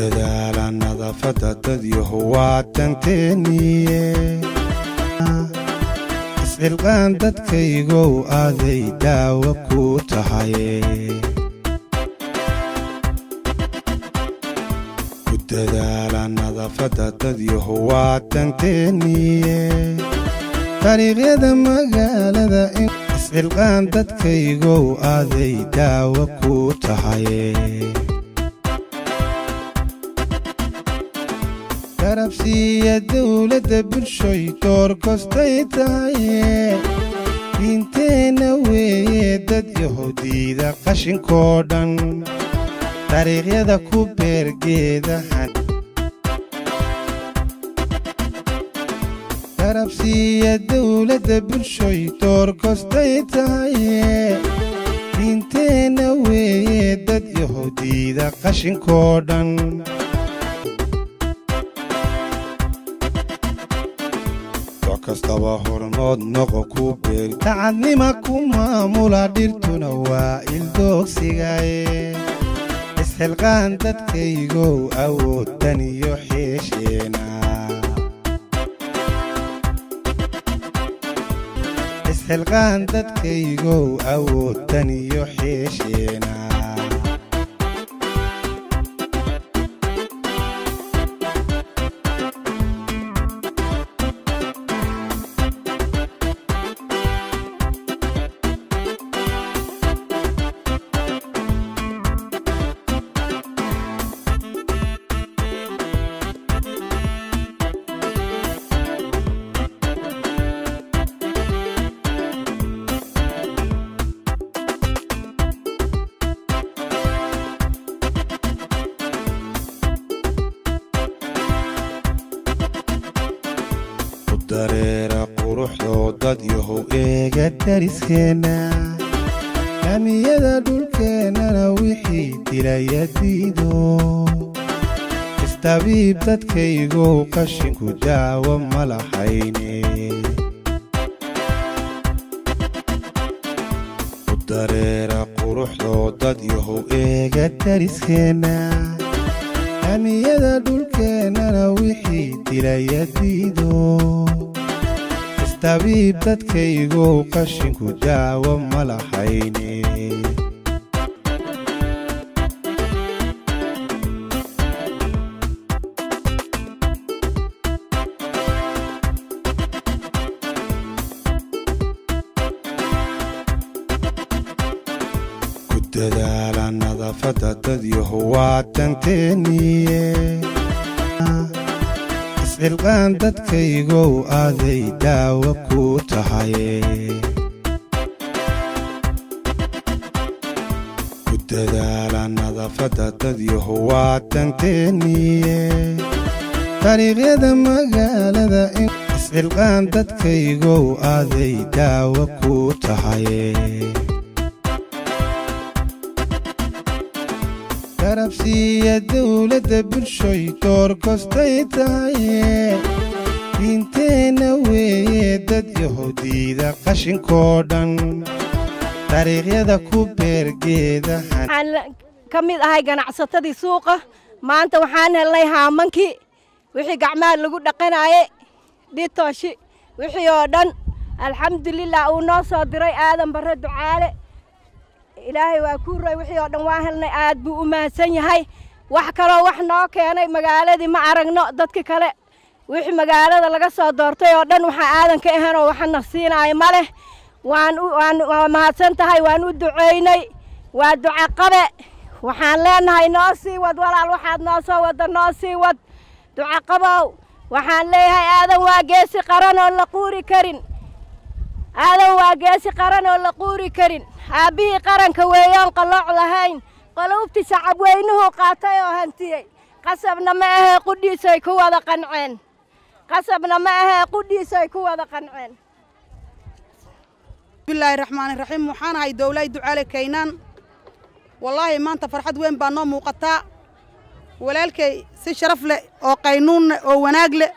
dadaala nadaafadda dad yahu waa tanteeniye dadkaygow aaday daawo ku tahaye. Ku dadaala nadaafadda dad yahu waa tanteeniye dariiqyada magaalada iscilqaan dadkaygow aaday daawo ku tahaye garabsiiya dawladda bulshoy door kostay tahaye diinteenna weeye dad yahuudiida qashinkoo dhan. Dariiqyada ku beergeedahan garabsiiya dawladda bulshoy door kostay tahaye diinteenna weeye dad yahuudiida qashinkoo dhan kastaba hormood noqo ku beeg dacadnima ku maamula dhirtuna waa ildoogsigaye isxilqaan dadkaygow awooddan iyo xeesheena isxilqaan dadkaygow awooddan iyo xeesheena quruxdoo dad yahow eega dariskeenna. Laamiyada dhulkeennana wixii dilaya diido. Istabiib dadkaygow qashinku daawo ma lahayne. U dareera quruxdoo dad yahow eega dariskeenna. Laamiyada dhulkeennana wixii dilaya diido istabiib dadkaygow qashinku daawo ma lahayne ku dadaala nadaafadda dad yahu waa iscilqaan dadkaygow aaday daawo ku tahaye ku dadaala nadaafadda dad yahu waa tanteeniye dariiqyada magaalada iscilqaan dadkaygow aaday daawo ku tahaye garabsiiya dawladda bulshoy door kostay tahaye diinteenna weeye dad yahuudiida qashinkoo dhan dariiqyada ku beergeedahan waxaan ka mid ahay ganacsatadii suuqa maanta waxaan helnay haamankii wixii gacmaha lagu dhaqanaaye dhitooshi wixii oo dhan alxamdulilah uu noo soo diray aadan barre ducaale ilaahay waa kuu roy wixii oo dhan waan helnay aad buu u mahadsan yahay. Wax kaloo wax noo keenay magaaladii ma aragno dadka kale. Wixii magaalada laga soo doortay oo dhan waxaa aadan ka ahanoo waxana siinaayo ma leh. Waan waa mahadsan tahay waan u ducaynay waa ducaqabe waxaan leenahay noo sii wad walaal waxaad noo soo wadda noo sii wad. Ducaqabow waxaan leeyahay aadan waa geesi qaran oo la quuri karin. Aadan waa geesi qaran oo la quuri karin aabbihii qaranka weeyoon qalooc lahayn qoluubti shacab weynuhuu qaatay oo hantiyey. Qasabna ma ahee qudhiisay ku wada qanceen. Qasabna ma ahee qudhiisay ku wada qanceen. Bismillaahi raxmaani raxiim waxaan ahay dowlay ducaale kaynaan wallaahi maanta farxad weyn baa noo muuqataa walaalkay si sharaf leh oo qaynuun oo wanaag leh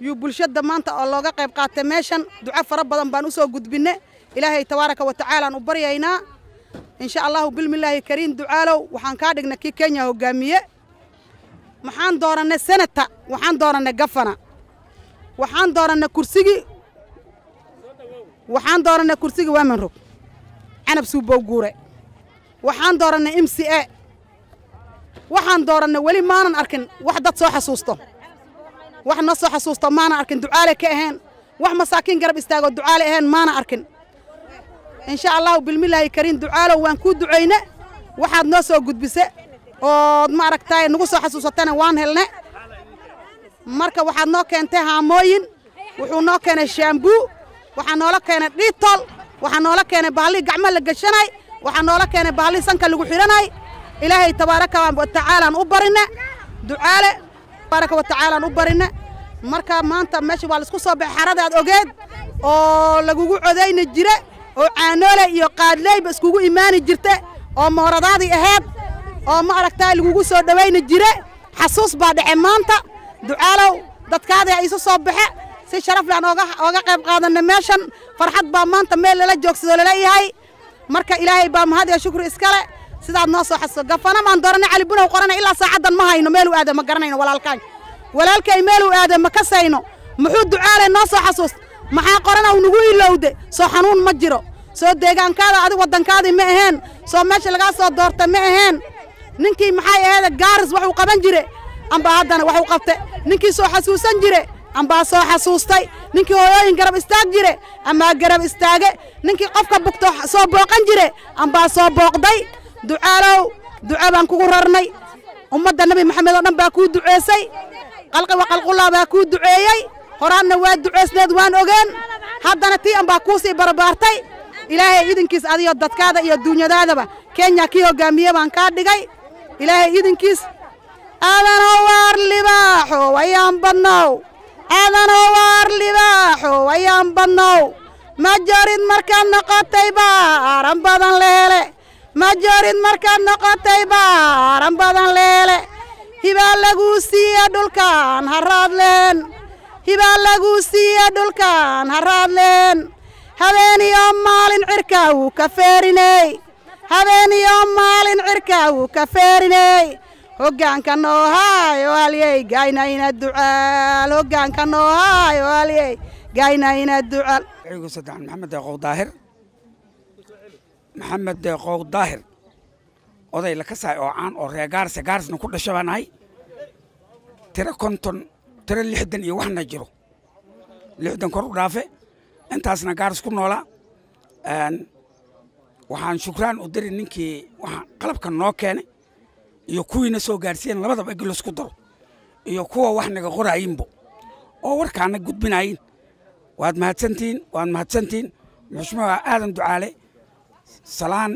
yuu bulshadda maanta oo looga qayb qaatay meeshan. Duco fara badan baan u soo gudbinne ilaahay tabaaraka wa tacaalaan u baryaynaa insha allahu bilmillaahi kariim ducaalow waxaan kaa dhigna kii kenya hoggaamiye waxaan doorannay senata waxaan doorannay gafana waxaan doorannay kursigii waxaan doorannay kursigii waamanrog canab suubow guure waxaan doorannay m c a waxaan doorannay weli maanan arkin wax dad soo xasuusto wax noo soo xasuusto maanan arkin ducaale ka ahayn wax masaakiin garab istaagoo ducaale ahayn maanan arkin insha allahu bilmilaahi kariim ducaalow waan kuu ducayne. Waxaad noo soo gudbise ood ma aragtaay nagu soo xasuusatana waan helne. Marka waxaad noo keentay haamooyin wuxuu noo keenay shaambuu waxaa noola keenay dhiitol waxaa noola keenay baallii gacmo la geshanay waxaa noola keenay baallii sanka lagu xidhanay ilaahay tabaaraka wa tacaalaan u barine ducaale tabaaraka wa tacaalaan u barine. Marka maanta meesha waa la isku soo baxay xaradaad ogeed oo lagugu codayni jire oo caanoole iyo qaadleyba iskugu imaani jirte oo mooradaadii ahayd oo ma aragtaa lagugu soo dhowayni jire. Xasuus baa dhace maanta. Ducaalow dadkaadii isu soo baxe. Si sharaf laan ooga qayb qaadanay meeshan. Farxad baa maanta meel lala joogsadoo lala yahay. Marka ilaahay baa mahad iyo shukri iskale sidaad noo soo xasuuso gafana maan dooranay cali bunow qoranay ilaa saacaddan ma hayno. Meeluu aada ma garanayno walaalkaan walaalkay meeluu aada ma kasayno muxuu ducaale noo soo xasuus maxaa qoranaw nagu ilowde soo xanuun ma jiro. Soo deegaankaada adig waddankaadii ma aheen. Soo meesha lagaa soo doorta ma aheen. Ninkii maxay aheede gaaris waxuu qaban jire? Amba haddana waxuu qabte. Ninkii soo xasuusan jire? Ambaa soo xasuustay. Ninkii hooyooyin garab istaag jire? Amaa garab istaage. Ninkii qofka bugto soo booqan jire? Ambaa soo booqday. Ducaalow duco baan kugu rarnay. Ummadda nebi maxamed oo dhan baa kuu duceysay qalqi wa qalqullaa baa kuu duceeyey horaanna waa duceysneed waan ogeen haddana tii ambaa kuu sii barbaartay. Ilaahay idinkiis adiyo dadkaada iyo duunyadaadaba. Kenya kii hoggaamiye baan kaa dhigay. Ilaahay idinkiis. Aadanoo waar libaaxo wayaan badnow aadanoo waar libaaxo wayaan badnow ma jorid markaad noqotay baaran badan leele ma jorid markaad noqotay baaran badan leele hibaa laguu siiye dhulkaan haraad leen hibaa laguu siiye dhulkaan haraad leen habeeniyo maalin cirka wuu ka feeriney habeeniyo maalin cirka wuu ka feeriney hoggaanka noo haayo halyey gaynayna ducaal. Hoggaanka noo haayo halyey gaynayna ducaal. Maxamed deeqow daahir. Maxamed deeqow daahir. Oday la kasaay oo caan oo reer gaarse gaarsna ku dhasha baan ahay tiro konton tiro lixdan iyo waxna jiro. Lixdan kor u dhaafe intaasna gaaris ku noolaa waxaan shukraan u diri ninkii waxaan qalabkan noo keenay iyo kuwiina soo gaarsiiyeen labadaba egi la isku daro iyo kuwa wax naga qoraayinbo oo warkaana gudbinayin waad mahadsantihiin waad mahadsantihiin muxushmaha aadan ducaale. Salaan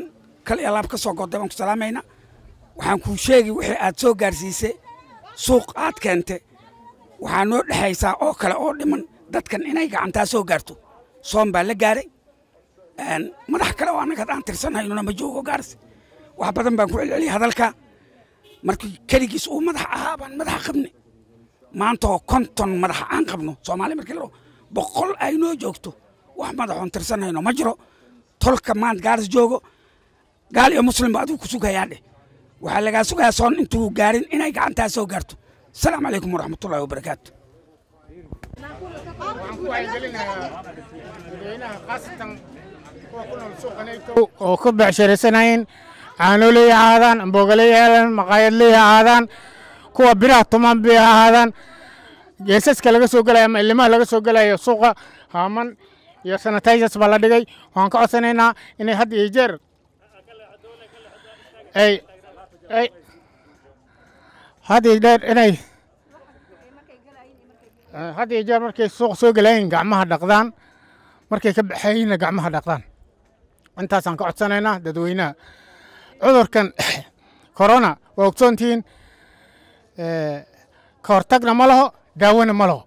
kal iyo laab ka soo goday baan ku salaamayna waxaan kuu sheegi wixii aad soo gaarsiisay suuq aad keentay waxaa noo dhexaysaa oo kale oo dhiman dadkan inay gacantaa soo gaarto. Soom baa la gaaray. Madax kale oo annaga aan tirsanhaynona ma joogo gaarsi. Wax badan baan ku celceliyay hadalka. Markii keligiis uu madax ahaa baan madaxa qabnay. Maantaoo konton madaxa aan qabno. Soomaali markii la boqol ay noo joogto. Wax madaxoon tirsanhayno ma jiro. Tolka maanta gaaris joogo. Gaal iyo muslim adigu ku sugayaa dheh waxaa lagaa sugayaa soon intuu gaarin inay gacantaa soo gaarto asalaamu calaykum waraxmatullahi wabarakaatu oo ku becsharaysanayn caanoley ha ahaadaan ambogaley ha ahaadaan maqaayadley ha ahaadaan kuwa biraha tuman bay ha ahaadaan geesaska laga soo gelaya ama ilimaha laga soo gelayo suuqa haaman iyo sanitizers baa la dhigay. Waxaan ka codsanaynaa inay had iyo jeer ay ay had iyo dheer inay had iyo jeer markay suuq soo gelayin gacmaha dhaqdaan. Markay ka baxayinna gacmaha dhaqdaan. Intaasaan ka codsanaynaa dadweynaha cudurkan corona waa ogsoontihiin ka hortagna ma laho daawona ma laho.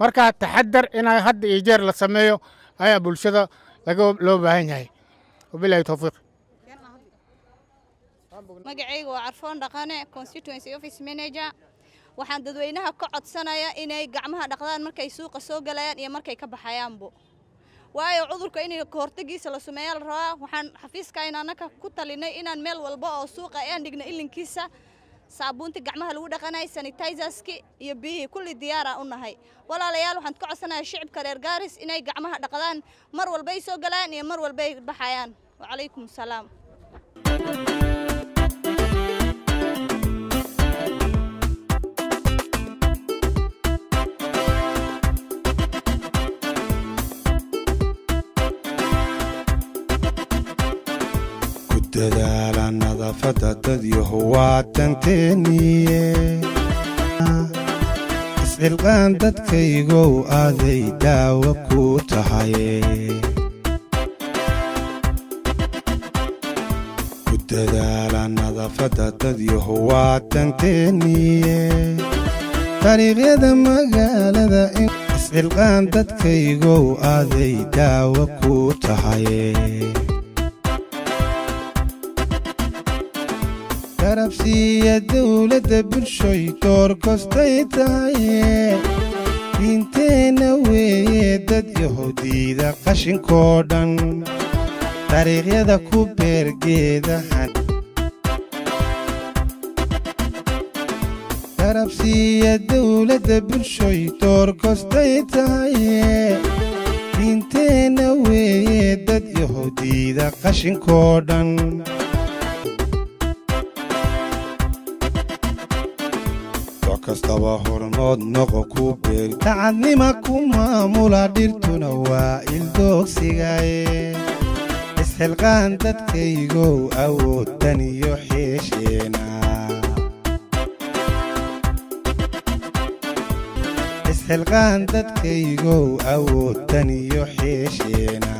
Markaa taxadar inaa hadda iyo jeer la sameeyo ayaa bulshada loo baahan yahay. Wabilahi towfiiq magacayga waa carfoon dhaqane constituency office manager. Waxaan dadweynaha ka codsanayaa inay gacmaha dhaqdaan markay suuqa soo galayaan iyo markay ka baxayaanbo waayo cudurka in kahortagiisa la sameeya la rabaa waxaan xafiiskayna annaka ku talinay inaan meel walba oo suuqa aan dhigna ilinkiisa saabuuntii gacmaha lagu dhaqanayay sanitizerski iyo biyihii kulli diyaara u nahay. Walaalayaal waxaan ka codsanayaa shicibka reer gaaris inay gacmaha dhaqdaan mar walbay soo galaan iyo mar walbay baxayaan. Wacalaykum salaam dadaala nadaafadda dadyahu waa tanteeniye iscilqaan dadkaygow aaday daawo ku tahaye. Ku dadaala nadaafadda dadyahu waa tanteeniye dariiqyada magaalada iscilqaan dadkaygow aaday daawo ku tahaye garabsiiya dawladda bulshoy door kostay tahaye diinteenna weeye dad yahuudiida qashinkoo dhan. Dariiqyada ku beergeedahan garabsiiya dawladda bulshoy door kostay tahaye diinteenna weeye dad yahuudiida qashinkoo dhan kastaba hormood noqo ku beeg dacadnima ku maamula dhirtuna waa ildoogsigaye isxilqaan dadkaygow awooddan iyo xeesheena isxilqaan dadkaygow awooddan iyo xeesheena